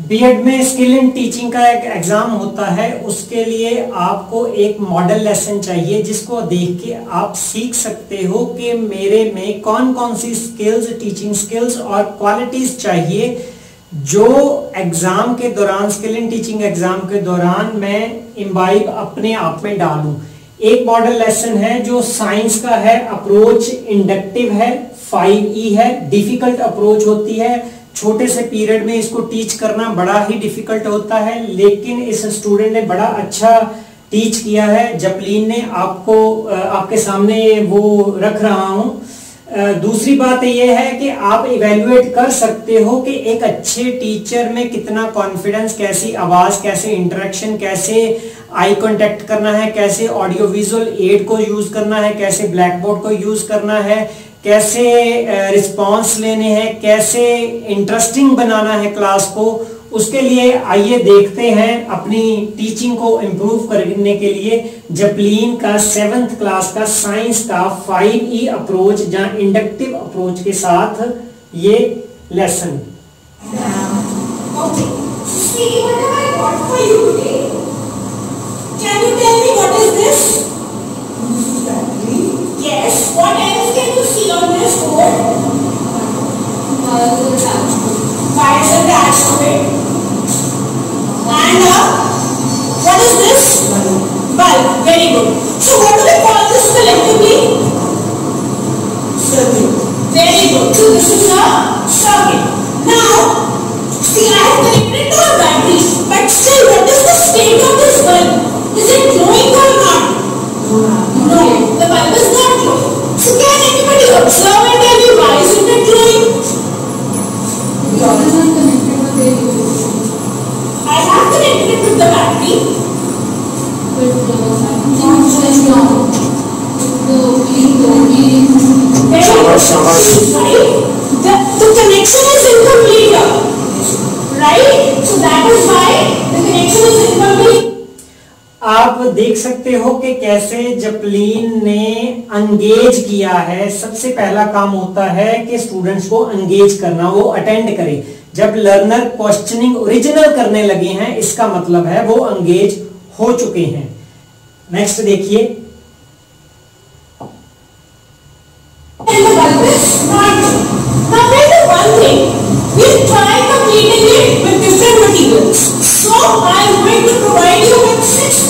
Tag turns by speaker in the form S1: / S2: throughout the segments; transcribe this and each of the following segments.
S1: BEd में skill in teaching का एक एग्ज़ाम होता है, उसके लिए आपको एक मॉडल लेसन चाहिए, जिसको देख के आप सीख सकते हो कि मेरे में कौन कौन सी स्किल्स टीचिंग स्किल्स और क्वालिटीज चाहिए। जो एग्ज़ाम के दौरान स्किल इन टीचिंग एग्ज़ाम के दौरान मैं इम्बाइब अपने आप में डालूं। एक मॉडल लेसन है जो साइंस का है अप्रोच इंडक्टिव है फाइव ई है डिफ़िकल्ट अप्रोच होती है। छोटे से पीरियड में इसको टीच करना बड़ा ही डिफ़िकल्ट होता है, लेकिन इस स्टूडेंट ने बड़ा अच्छा टीच किया है। जपलीन ने आपको आपके सामने वो रख रहा हूँ। दूसरी बात यह है कि आप इवेल्युएट कर सकते हो कि एक अच्छे टीचर में कितना कॉन्फिडेंस कैसी आवाज़, कैसे इंटरेक्शन कैसे आई कांटेक्ट करना है, कैसे ऑडियो विजुअल एड को यूज़ करना है, कैसे ब्लैक बोर्ड को यूज़ करना है कैसे रिस्पांस लेने हैं कैसे इंटरेस्टिंग बनाना है क्लास को उसके लिए आइए देखते हैं अपनी टीचिंग को इम्प्रूव करने के लिए जपलीन का सेवेंथ क्लास का साइंस का फाइव ई अप्रोच जहाँ इंडक्टिव अप्रोच के साथ ये lesson
S2: Can you tell me what is this? Yes. What Wires attached to it. And uh, what is this? Bulb. Very good. So what do we call this collectively? Circuit. Very good. So this is a circuit. Now, see I have
S1: देखते हो कि कैसे जपलीन ने अंगेज किया है सबसे पहला काम होता है कि स्टूडेंट्स को अंगेज करना वो अटेंड करे जब लर्नर क्वेश्चनिंग ओरिजिनल करने लगे हैं इसका मतलब है वो अंगेज हो चुके हैं नेक्स्ट देखिए
S2: So I'm going to provide you with six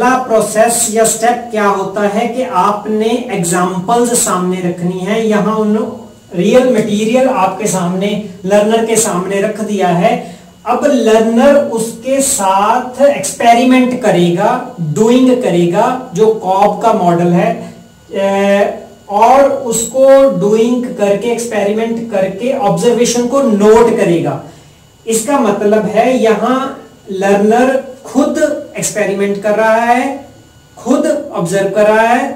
S1: पहला प्रोसेस या स्टेप क्या होता है कि आपने एग्जाम्पल्स सामने रखनी है। यहाँ उन रियल मटेरियल आपके सामने लर्नर के सामने रख दिया है। अब लर्नर उसके साथ एक्सपेरिमेंट करेगा डूइंग करेगा, जो कॉब का मॉडल है। और उसको डूइंग करके एक्सपेरिमेंट करके ऑब्जर्वेशन को नोट करेगा। इसका मतलब है यहाँ लर्नर खुद एक्सपेरिमेंट कर रहा है, खुद ऑब्ज़र्व कर रहा है,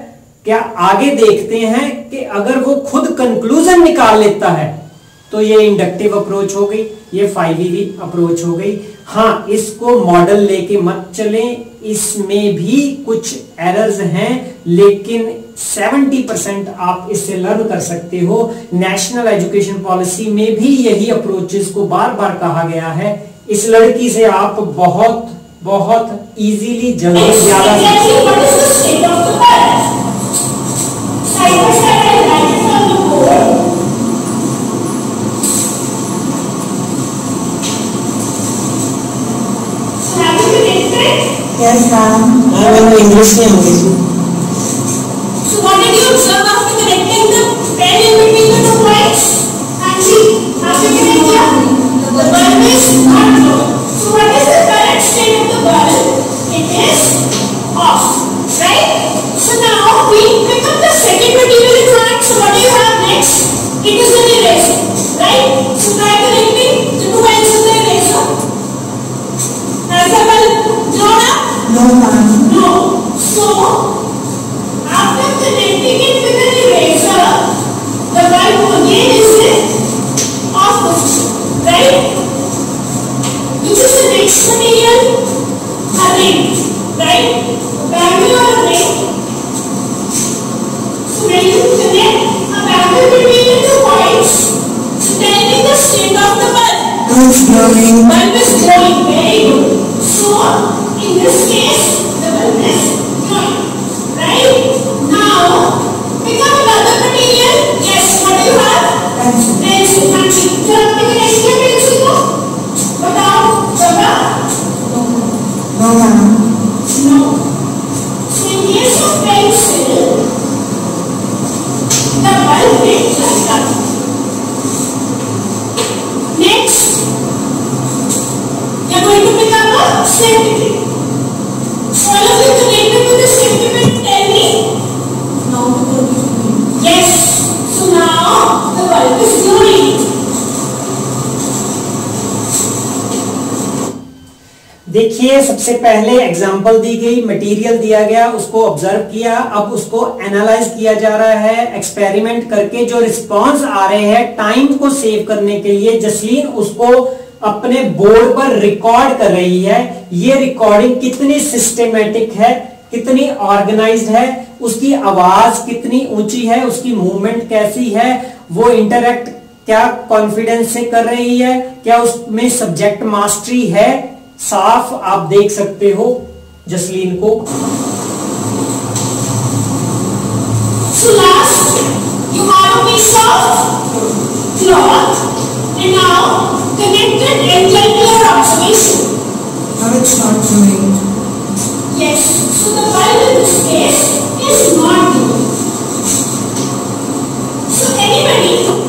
S1: क्या आगे देखते हैं कि अगर वो खुद कंक्लूजन निकाल लेता है तो ये इंडक्टिव अप्रोच हो गई, ये फाइव अप्रोच हो गई। हाँ इसको मॉडल लेके मत चलें, इसमें भी कुछ एरर्स हैं, लेकिन 70 परसेंट आप इससे लर्न कर सकते हो। नेशनल एजुकेशन पॉलिसी में भी यही अप्रोचेस को बार बार कहा गया है। इस लड़की से आप बहुत बहुत इजीली जल्दी ज़्यादा?
S3: Yes, ma'am. मैंने इंग्लिश नहीं होगी
S2: So what did you observe after connecting the pen in between the two points? Have you connected? The bulb is
S1: sé पहले एग्जांपल दी गई मटेरियल दिया गया, उसको ऑब्ज़र्व किया, अब उसको एनालाइज किया जा रहा है एक्सपेरिमेंट करके जो रिस्पांस आ रहे हैं टाइम को सेव करने के लिए जसलीन उसको अपने बोर्ड पर रिकॉर्ड कर रही है, ये रिकॉर्डिंग कितनी सिस्टमेटिक है, कितनी ऑर्गेनाइज्ड है, उसकी आवाज़ कितनी ऊँची है, उसकी मूवमेंट कैसी है, वो इंटरेक्ट क्या कॉन्फिडेंस से कर रही है, क्या उसमें सब्जेक्ट मास्टरी है साफ़ आप देख सकते हो जसलीन को।
S2: So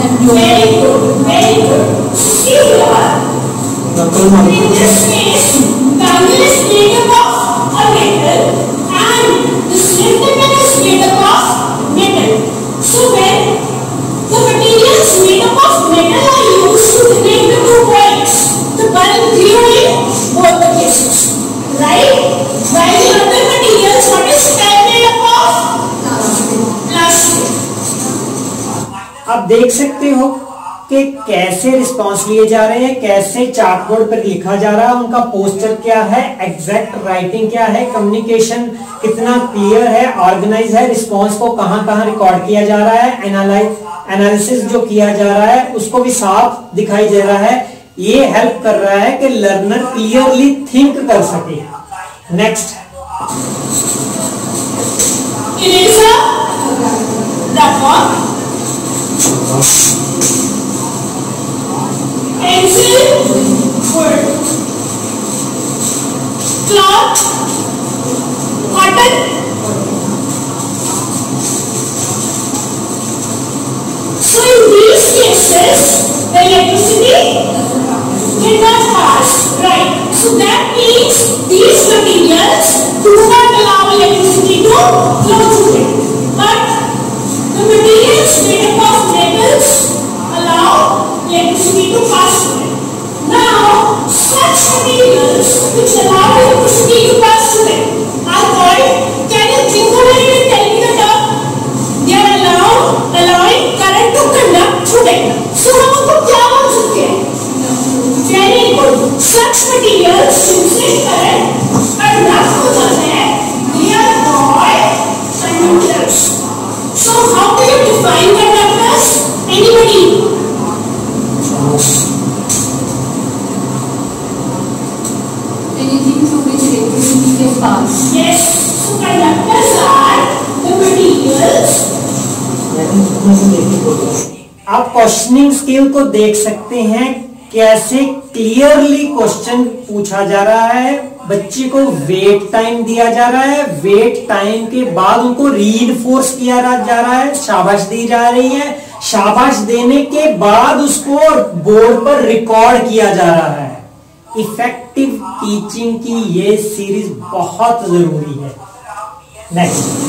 S2: Very good, very good. See here, in this case, the angle
S1: देख सकते हो कि कैसे रिस्पांस लिए जा रहे हैं, कैसे चार्टबोर्ड पर लिखा जा रहा है, उनका पोस्टर क्या है एग्जैक्ट राइटिंग क्या है कम्युनिकेशन कितना क्लियर है ऑर्गेनाइज है रिस्पांस को कहाँ कहाँ रिकॉर्ड किया जा रहा है एनालाइज एनालिसिस जो किया जा रहा है, उसको भी साफ़ दिखाई दे रहा है। ये हेल्प कर रहा है कि लर्नर क्लियरली थिंक कर सके। Next
S2: pencil, wood, cloth, cotton. So in these cases, the electricity did not pass, right? So that means these materials do not allow electricity to flow through it. But the materials made of metals allow electricity to pass through. Now, such materials which allow electricity to pass through it
S1: को देख सकते हैं कैसे clearly question पूछा जा रहा है। बच्चे को वेट टाइम दिया जा रहा है। वेट टाइम के बाद उनको रीइंफोर्स किया जा रहा है। शाबाश दी जा रही है। शाबाश देने के बाद उसको बोर्ड पर रिकॉर्ड किया जा रहा है। इफ़ेक्टिव टीचिंग की ये सीरीज़ बहुत ज़रूरी है। Next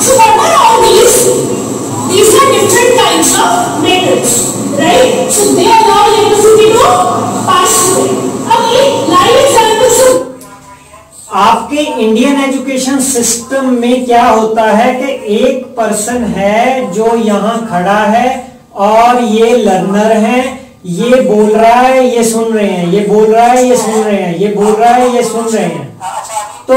S2: So what are all these? These are different kinds of metals, right? So they allow electricity to pass through. Okay, live example सुन.
S1: आपके इंडियन एजुकेशन सिस्टम में क्या होता है कि एक पर्सन है जो यहाँ खड़ा है और ये लर्नर है ये बोल रहा है ये सुन रहे हैं ये बोल रहा है ये सुन रहे हैं ये बोल रहा है ये सुन रहे हैं तो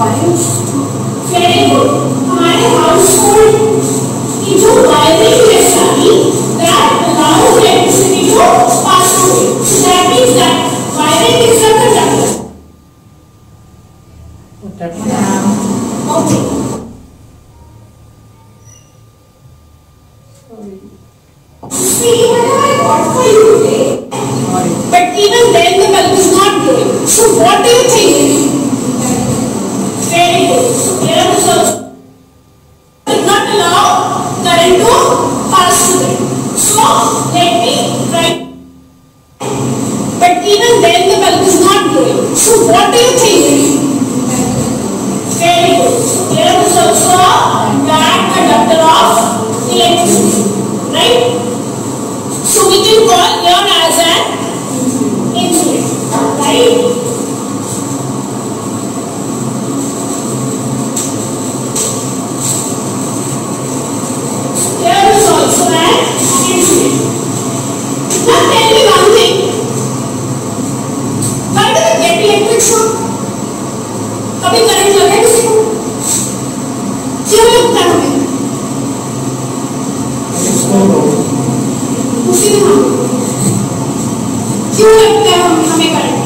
S2: वेरी गुड हमारे हाउसहोल्ड की जो वायरिंग है सारी that allowed electricity to pass through that means that wiring is a conductor. Okay. See, whatever I got for you today, but even then the bulb is not glowing. So what do you think? Very good. So here is also did not allow current to pass through it. So let me write but even then the bulb is not glowing. So what do you think? Very good. So there is also a bad conductor of electricity. Right? So we can call here as an insulator. Right? Here is also an insulator. Now tell me one thing. Why do we get electric shock? कभी current लगा है किसी को क्यों लगता है हमें उसी में हम क्यों लगता है हम हमें करंट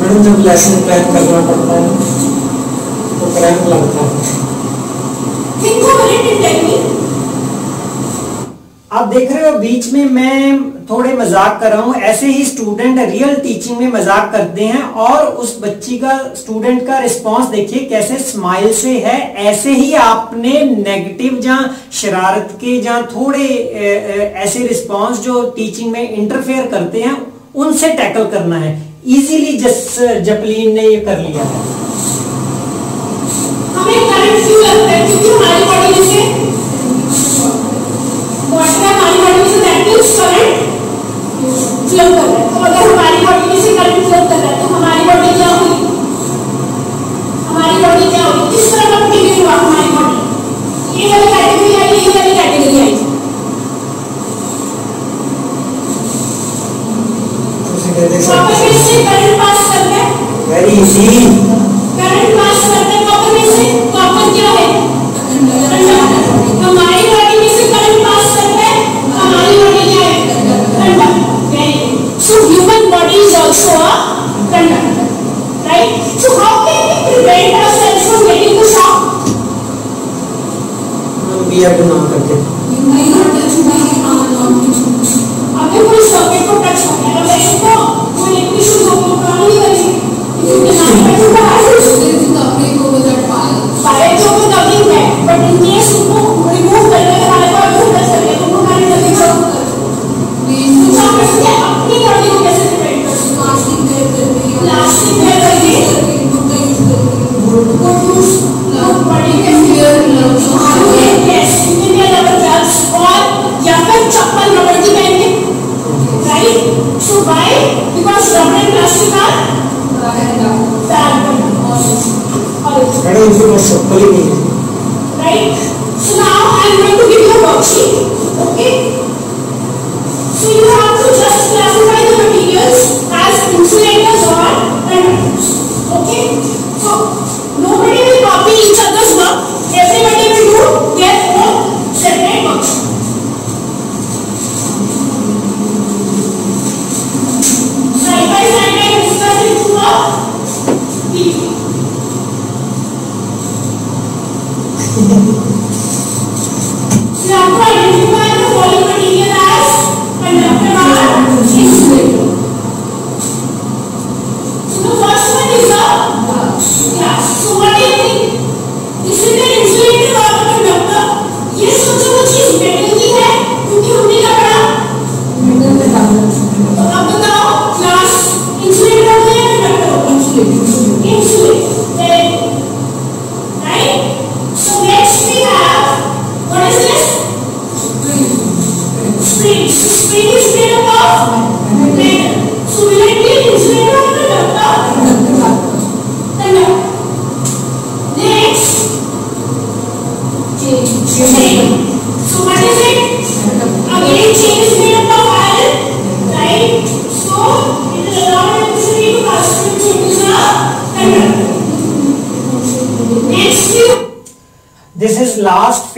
S4: मैडम जब लेसन प्लान करना पड़ता है तो करंट लगता है।
S1: आप देख रहे हो बीच में मैं थोड़े मज़ाक कर रहा हूँ। ऐसे ही स्टूडेंट रियल टीचिंग में मज़ाक करते हैं और उस बच्ची का स्टूडेंट का रिस्पांस देखिए कैसे स्माइल से है। ऐसे ही आपने नेगेटिव जहाँ शरारत के जहाँ थोड़े ऐसे रिस्पांस जो टीचिंग में इंटरफेयर करते हैं, उनसे टैकल करना है। इजीली जस, जपलीन ने ये कर लिया है।
S2: हमें करंट क्यों लगता है? क्योंकि हमारी बॉडी में से में हमारी बॉडी में say that means current flow कर रहा है तो अगर हमारी बॉडी में से करंट फ्लो कर रहा है तो हमारी बॉडी क्या हुई हमारी बॉडी क्या हुई किस तरह का मटेरियल हुआ हमारी बॉडी ये वाली कैटेगरी आई ये वाली कैटेगरी आई।
S4: उसे कहते हैं
S2: कॉपर में से करंट पास कर रहा है
S4: very easy
S2: current pass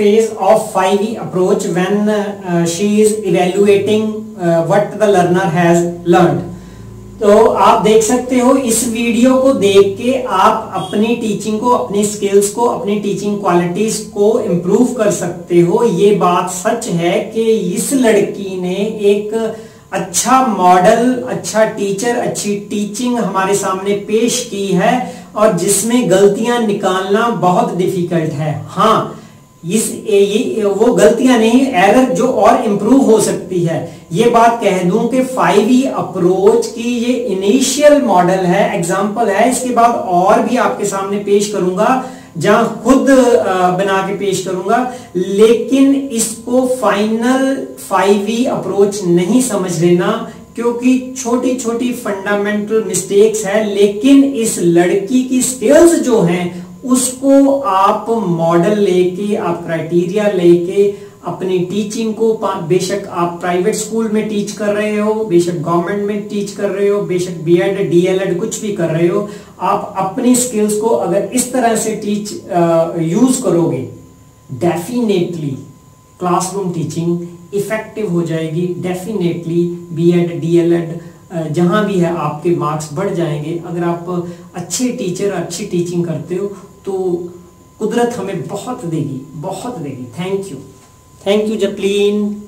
S1: phase of 5E approach when uh, she is evaluating uh, what the learner has learned. तो आप देख सकते हो इस वीडियो को देख के आप अपनी टीचिंग को अपनी स्किल्स को अपनी टीचिंग क्वालिटीज को इम्प्रूव कर सकते हो ये बात सच है कि इस लड़की ने एक अच्छा मॉडल अच्छा टीचर अच्छी टीचिंग हमारे सामने पेश की है और जिसमें गलतियाँ निकालना बहुत डिफ़िकल्ट है हाँ इस ये, ये वो गलतियाँ नहीं एरर जो और इम्प्रूव हो सकती है। ये बात कह दूँ कि 5E अप्रोच की ये इनिशियल मॉडल है एग्जांपल है। इसके बाद और भी आपके सामने पेश करूँगा जहाँ खुद बना के पेश करूँगा। लेकिन इसको फाइनल 5E अप्रोच नहीं समझ लेना क्योंकि छोटी छोटी फंडामेंटल मिस्टेक्स है। लेकिन इस लड़की की स्किल्स जो हैं उसको आप मॉडल लेके, आप क्राइटेरिया लेके, अपनी टीचिंग को बेशक आप प्राइवेट स्कूल में टीच कर रहे हो, बेशक गवर्नमेंट में टीच कर रहे हो, बेशक बीएड डीएलएड कुछ भी कर रहे हो, आप अपनी स्किल्स को अगर इस तरह से टीच यूज़ करोगे डेफिनेटली क्लासरूम टीचिंग इफ़ेक्टिव हो जाएगी डेफिनेटली बीएड डीएलएड जहाँ भी है आपके मार्क्स बढ़ जाएँगे। अगर आप अच्छे टीचर अच्छी टीचिंग करते हो तो कुदरत हमें बहुत देगी बहुत देगी। Thank you thank you Japleen